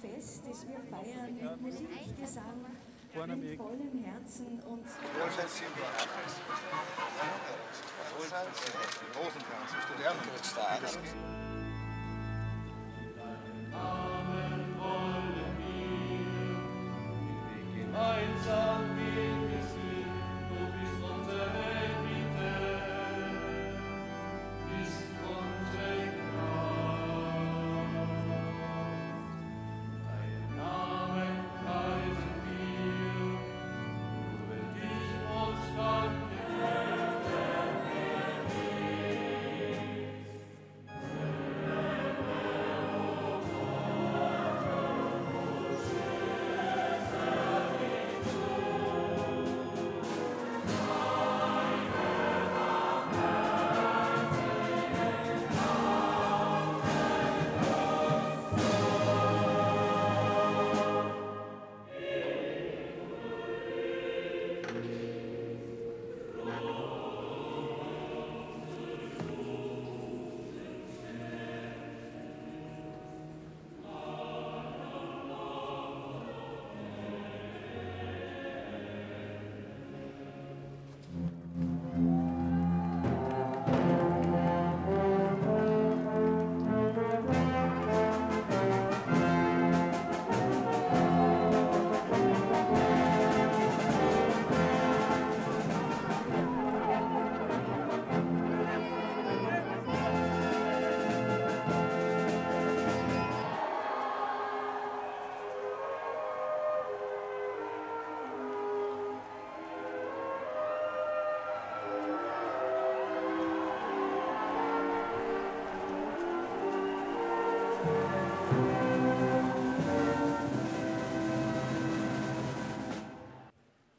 Fest, das wir feiern mit Musik, Gesang, Vorne mit vollem Herzen und Rosenkranz, Studenten.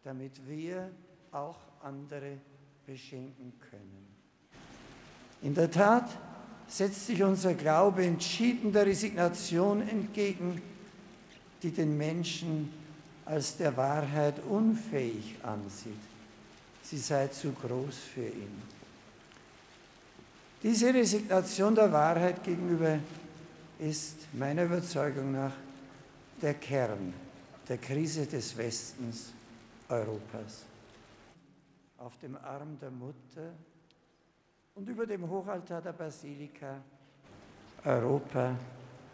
Damit wir auch andere beschenken können. In der Tat setzt sich unser Glaube entschieden der Resignation entgegen, die den Menschen als der Wahrheit unfähig ansieht. Sie sei zu groß für ihn. Diese Resignation der Wahrheit gegenüber ist meiner Überzeugung nach der Kern der Krise des Westens Europas. Auf dem Arm der Mutter und über dem Hochaltar der Basilika. Europa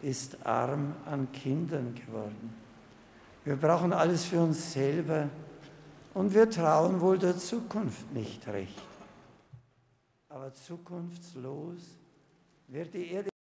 ist arm an Kindern geworden. Wir brauchen alles für uns selber und wir trauen wohl der Zukunft nicht recht. Aber zukunftslos wird die Erde